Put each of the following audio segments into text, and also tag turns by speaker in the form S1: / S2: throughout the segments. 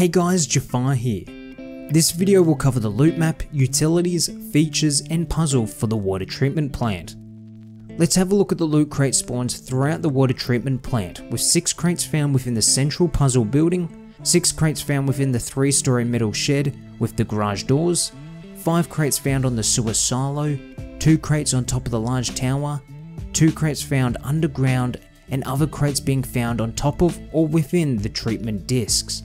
S1: Hey guys, Jfarr here. This video will cover the loot map, utilities, features, and puzzle for the water treatment plant. Let's have a look at the loot crate spawns throughout the water treatment plant, with 6 crates found within the central puzzle building, 6 crates found within the 3 story metal shed with the garage doors, 5 crates found on the sewer silo, 2 crates on top of the large tower, 2 crates found underground, and other crates being found on top of or within the treatment discs.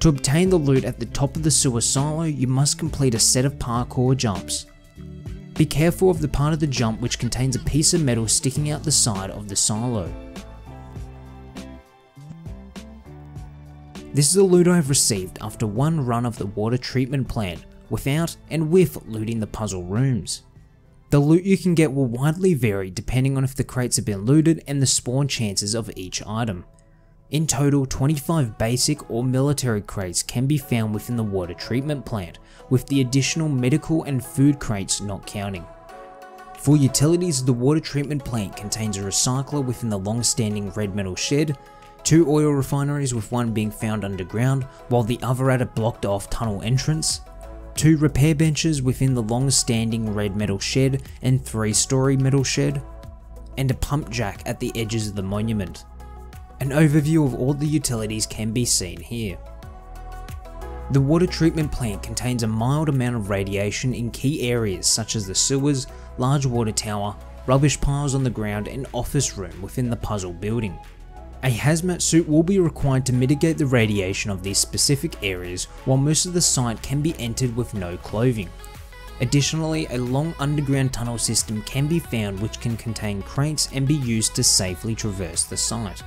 S1: To obtain the loot at the top of the sewer silo, you must complete a set of parkour jumps. Be careful of the part of the jump which contains a piece of metal sticking out the side of the silo. This is the loot I have received after one run of the water treatment plant, without and with looting the puzzle rooms. The loot you can get will widely vary depending on if the crates have been looted and the spawn chances of each item. In total, 25 basic or military crates can be found within the water treatment plant, with the additional medical and food crates not counting. For utilities, the water treatment plant contains a recycler within the long-standing red metal shed, two oil refineries with one being found underground while the other at a blocked off tunnel entrance, two repair benches within the long-standing red metal shed and three-story metal shed, and a pump jack at the edges of the monument. An overview of all the utilities can be seen here. The water treatment plant contains a mild amount of radiation in key areas such as the sewers, large water tower, rubbish piles on the ground and office room within the puzzle building. A hazmat suit will be required to mitigate the radiation of these specific areas while most of the site can be entered with no clothing. Additionally, a long underground tunnel system can be found which can contain crates and be used to safely traverse the site.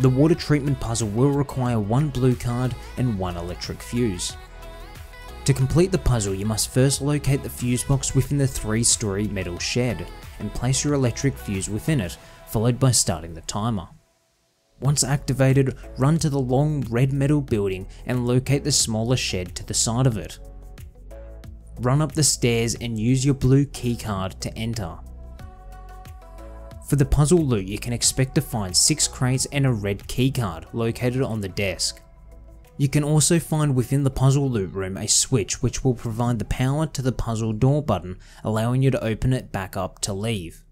S1: The water treatment puzzle will require one blue card and one electric fuse. To complete the puzzle you must first locate the fuse box within the 3 story metal shed and place your electric fuse within it, followed by starting the timer. Once activated, run to the long red metal building and locate the smaller shed to the side of it. Run up the stairs and use your blue keycard to enter. For the puzzle loot you can expect to find 6 crates and a red keycard located on the desk. You can also find within the puzzle loot room a switch which will provide the power to the puzzle door button allowing you to open it back up to leave.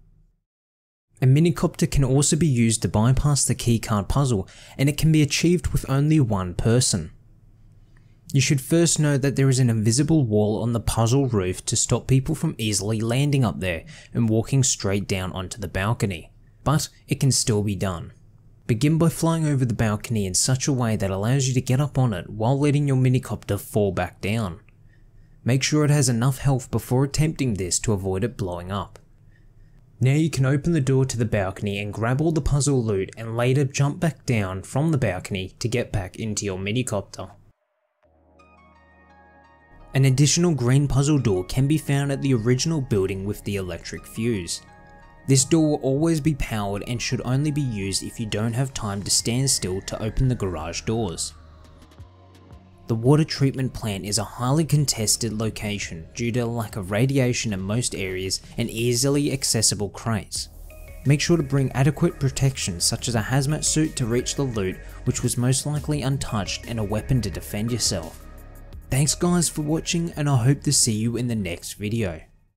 S1: A minicopter can also be used to bypass the keycard puzzle and it can be achieved with only one person. You should first know that there is an invisible wall on the puzzle roof to stop people from easily landing up there and walking straight down onto the balcony, but it can still be done. Begin by flying over the balcony in such a way that allows you to get up on it while letting your minicopter fall back down. Make sure it has enough health before attempting this to avoid it blowing up. Now you can open the door to the balcony and grab all the puzzle loot and later jump back down from the balcony to get back into your minicopter. An additional green puzzle door can be found at the original building with the electric fuse. This door will always be powered and should only be used if you don't have time to stand still to open the garage doors. The water treatment plant is a highly contested location due to lack of radiation in most areas and easily accessible crates. Make sure to bring adequate protection such as a hazmat suit to reach the loot which was most likely untouched and a weapon to defend yourself. Thanks guys for watching and I hope to see you in the next video.